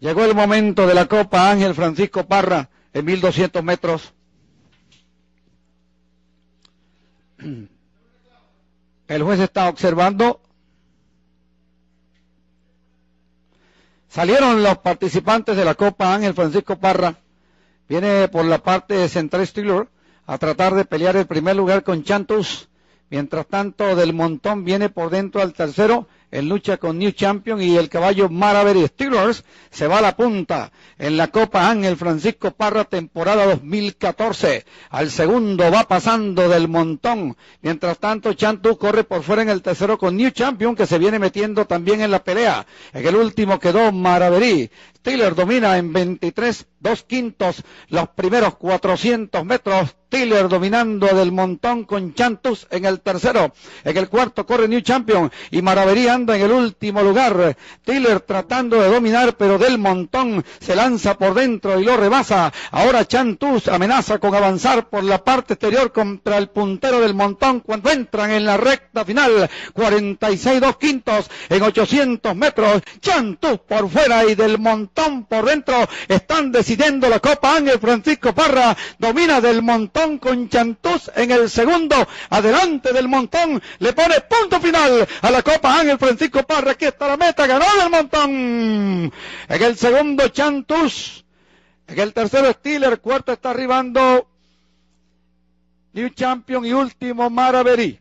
Llegó el momento de la Copa Ángel Francisco Parra en 1200 metros. El juez está observando. Salieron los participantes de la Copa Ángel Francisco Parra. Viene por la parte central Steeler a tratar de pelear el primer lugar con Chantus. Mientras tanto, del montón viene por dentro al tercero en lucha con New Champion y el caballo Maravery Steelers se va a la punta en la Copa Ángel Francisco Parra temporada 2014. Al segundo va pasando del montón. Mientras tanto, Chantu corre por fuera en el tercero con New Champion que se viene metiendo también en la pelea. En el último quedó Maravery. Steelers domina en 23, dos quintos, los primeros 400 metros. Tiller dominando del montón con Chantus en el tercero. En el cuarto corre New Champion y Maraverí anda en el último lugar. Tiller tratando de dominar, pero del montón se lanza por dentro y lo rebasa. Ahora Chantus amenaza con avanzar por la parte exterior contra el puntero del montón cuando entran en la recta final. 46 dos quintos en 800 metros. Chantus por fuera y del montón por dentro. Están decidiendo la Copa Ángel Francisco Parra. Domina del montón con Chantús en el segundo, adelante del montón, le pone punto final a la Copa Ángel Francisco Parra, aquí está la meta, ganó del montón. En el segundo Chantús, en el tercero Stiller, cuarto está arribando New Champion y último Maraverí.